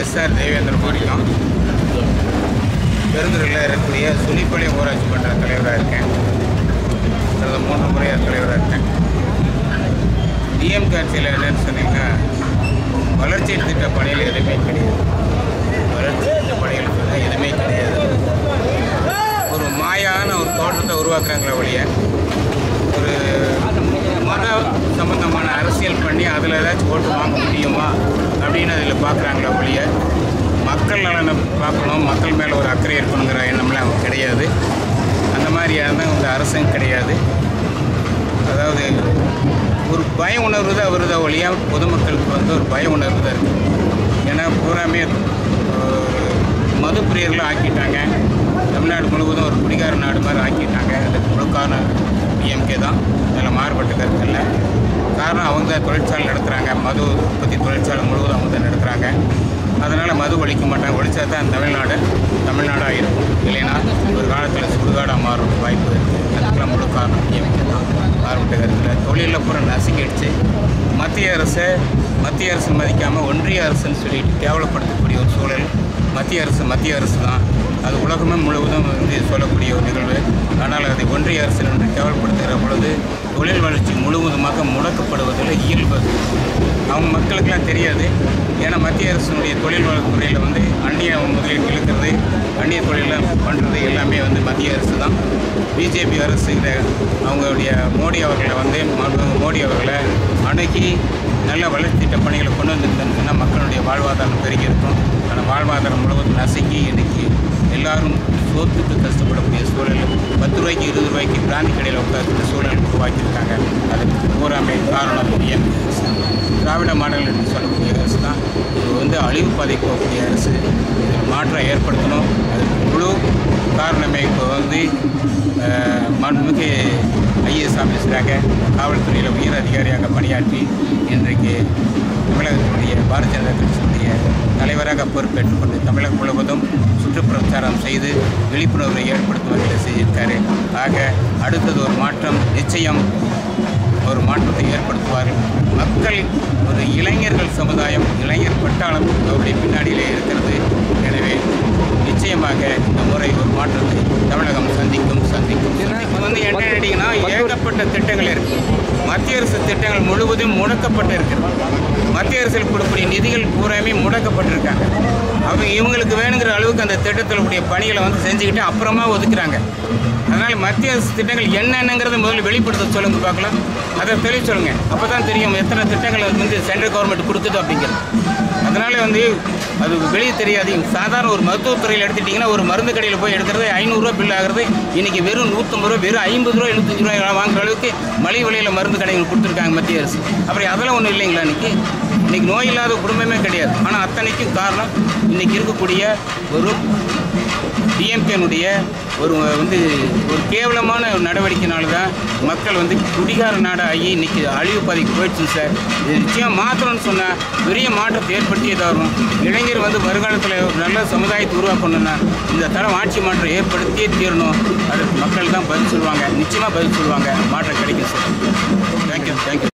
SR Devendra மாநிலம் பெருந்தூரில் இருக்கக்கூடிய சுழிப்பாளையம் ஊராட்சி மன்ற தலைவராக இருக்கேன். கடந்த மூன்று முறையாக தலைவராக இருக்கேன். டிஎம் ஆட்சியில் என்னன்னு சொன்னீங்கன்னா வளர்ச்சி திட்ட பணியில் எதுவுமே கிடையாது. வளர்ச்சி திட்ட பணிகள் எதுவுமே கிடையாது. ஒரு மாயான ஒரு தோற்றத்தை உருவாக்குறாங்களே ஒழிய மத சம்பந்தமான அரசியல் பண்ணி அதில் ஏதாச்சும் ஓட்டு வாங்க முடியுமா அப்படின்னு அதில் பார்க்குறாங்களே ஒழிய மக்கள் நலனை பார்க்கணும் மக்கள் மேலே ஒரு அக்கறை இருக்கணுங்கிற எண்ணம்லாம் அவங்க கிடையாது. அந்த மாதிரியான இந்த அரசும் கிடையாது. அதாவது ஒரு பய உணர்வு தான் வருதா ஒழிய பொதுமக்களுக்கு வந்து ஒரு பய உணர்வு தான் இருக்குது ஏன்னா பூராமே மது பிரியர்களும் ஆக்கிட்டாங்க. தமிழ்நாடு முழுவதும் ஒரு குடிகார நாடு மாதிரி ஆக்கிட்டாங்க. அதுக்கு முழுக்கான டிஎம்கே தான். அதில் மாறுபட்ட கருத்து இல்லை காரணம் அவங்க தொழிற்சாலை நடத்துகிறாங்க மது உற்பத்தி தொழிற்சாலை முழுவதும் அவங்க தான் நடத்துகிறாங்க அதனால் மது ஒழிக்க மாட்டாங்க. ஒழிச்சா தான் தமிழ்நாடு தமிழ்நாடாக இருக்கும் இல்லைன்னா ஒரு காலத்தில் சுடுகாடாக மாறும் வாய்ப்பு இருக்குது அதுக்கெல்லாம் முழு காரணம் டிஎம்கே தான். மாறுபட்ட கருத்தில். தொழிலில் பூரா நசுக்கிடுச்சு. மத்திய அரசை மத்திய அரசு மதிக்காமல் ஒன்றிய அரசுன்னு சொல்லிட்டு கேவலப்படுத்தக்கூடிய ஒரு சூழல். மத்திய அரசு மத்திய அரசு தான். அது உலகமே முழுவதும் வந்து சொல்லக்கூடிய ஒரு நிகழ்வு. ஆனால் அதை ஒன்றிய அரசு என்று கேவலப்படுத்துகிற பொழுது தொழில் வளர்ச்சி முழுவதுமாக முடக்கப்படுவதில் இயல்பு. அவங்க மக்களுக்கெல்லாம் தெரியாது. ஏன்னா மத்திய அரசினுடைய தொழில் வளத்துறையில் வந்து அந்நிய முதலீடு இழுக்கிறது அந்நிய தொழிலை பண்ணுறது எல்லாமே வந்து மத்திய அரசு தான். பிஜேபி அரசு இதை அவங்களுடைய மோடி அவர்களை வந்து மோடி அவர்களை அணுகி நல்ல வளர்ச்சி திட்ட பணிகளை கொண்டு வந்திருந்தாங்கன்னா மக்களுடைய வாழ்வாதாரம் பெருகி இருக்கும். ஆனால் வாழ்வாதாரம் முழுவதும் ரூபாய்க்கு இருபது ரூபாய்க்கு பிராண்ட் கடையில் உட்காந்து சூழல் உருவாக்கியிருக்காங்க. அதுக்கு பூராமே காரணம் ஏன் திராவிட மாடல் என்று சொல்லக்கூடிய அரசு தான். இது வந்து அழிவு பாதை போகக்கூடிய அரசு. மாற்றம் ஏற்படுத்தணும். அதுக்கு முழு காரணமே இப்போ வந்து மண்மிகு ஐஏஎஸ் ஆஃபீஸராக காவல்துறையில் உயர் அதிகாரியாக பணியாற்றி இன்றைக்கு தமிழகத்தினுடைய பாரதிய ஜனதா கட்சியினுடைய தலைவராக பொறுப்பேற்றுக் கொண்டு தமிழகம் முழுவதும் சுற்றுப்பிரச்சாரம் செய்து விழிப்புணர்வை ஏற்படுத்தும் வகையில் செய்திருக்காரு. ஆக அடுத்தது ஒரு மாற்றம் நிச்சயம் ஒரு மாற்றத்தை ஏற்படுத்துவார்கள் மக்கள் ஒரு இளைஞர்கள் சமுதாயம் இளைஞர் பட்டாளம் அவருடைய பின்னாடியிலே இருக்கிறது. நிச்சயமாக இந்த முறை ஒரு மாற்றத்தை தமிழகம் சந்திக்கும் சந்திக்கும் சந்திக்கும். வந்து என்ன கேட்டீங்கன்னா ஏகப்பட்ட திட்டங்கள் இருக்கு. மத்திய அரசு திட்டங்கள் முழுவதும் முடக்கப்பட்டு இருக்கிறது மத்திய அரசில் கொடுக்கக்கூடிய நிதிகள் பூராமே முடக்கப்பட்டிருக்காங்க. அவங்க இவங்களுக்கு வேணுங்கிற அளவுக்கு அந்த திட்டத்தில் கூடிய பணிகளை வந்து செஞ்சுக்கிட்டு அப்புறமா ஒதுக்குறாங்க. அதனால் மத்திய அரசு திட்டங்கள் என்னென்னங்கிறத முதல்ல வெளிப்படுத்த சொல்லுங்க பார்க்கலாம். அதை தெளிவு சொல்லுங்க. அப்போ தான் தெரியும் எத்தனை திட்டங்கள் வந்து சென்ட்ரல் கவர்மெண்ட் கொடுக்குது அப்படிங்கிறது. அதனால வந்து அது வெளியே தெரியாது. சாதாரண ஒரு மருத்துவத்துறையில் எடுத்துட்டிங்கன்னா ஒரு மருந்து கடையில் போய் எடுக்கிறது ஐநூறுரூவா பில் ஆகிறது. இன்றைக்கி வெறும் நூற்றம்பது ரூபா வெறும் ஐம்பது ரூபா எழுபத்தஞ்சு ரூபாய் வாங்குற அளவுக்கு மலிவு விலையில் மருந்து கடைகள் கொடுத்துருக்காங்க மத்திய அரசு. அப்புறம் அதெல்லாம் ஒன்றும் இல்லைங்களா இன்றைக்கி இன்றைக்கி நோய் இல்லாத குடும்பமே கிடையாது. ஆனால் அத்தனைக்கும் காரணம் இன்றைக்கி இருக்கக்கூடிய ஒரு டிஎம்கேனுடைய ஒரு வந்து ஒரு கேவலமான ஒரு நடவடிக்கைனால தான் மக்கள் வந்து குடிகார நாடாகி இன்னைக்கு அழிவு பாதைக்கு போயிடுச்சு சார். இது நிச்சயம் மாற்றணும்னு சொன்னால் பெரிய மாற்றத்தை ஏற்படுத்தியே தரும் இளைஞர் வந்து வருங்காலத்தில் ஒரு நல்ல சமுதாயத்தை உருவாக்கணும்னா இந்த தரம் ஆட்சி மாற்றம் ஏற்படுத்தியே தீரணும். அதுக்கு மக்கள் தான் பதில் சொல்லுவாங்க. நிச்சயமாக பதில் சொல்லுவாங்க. மாற்றம் கிடைக்கும் சார். Thank you thank you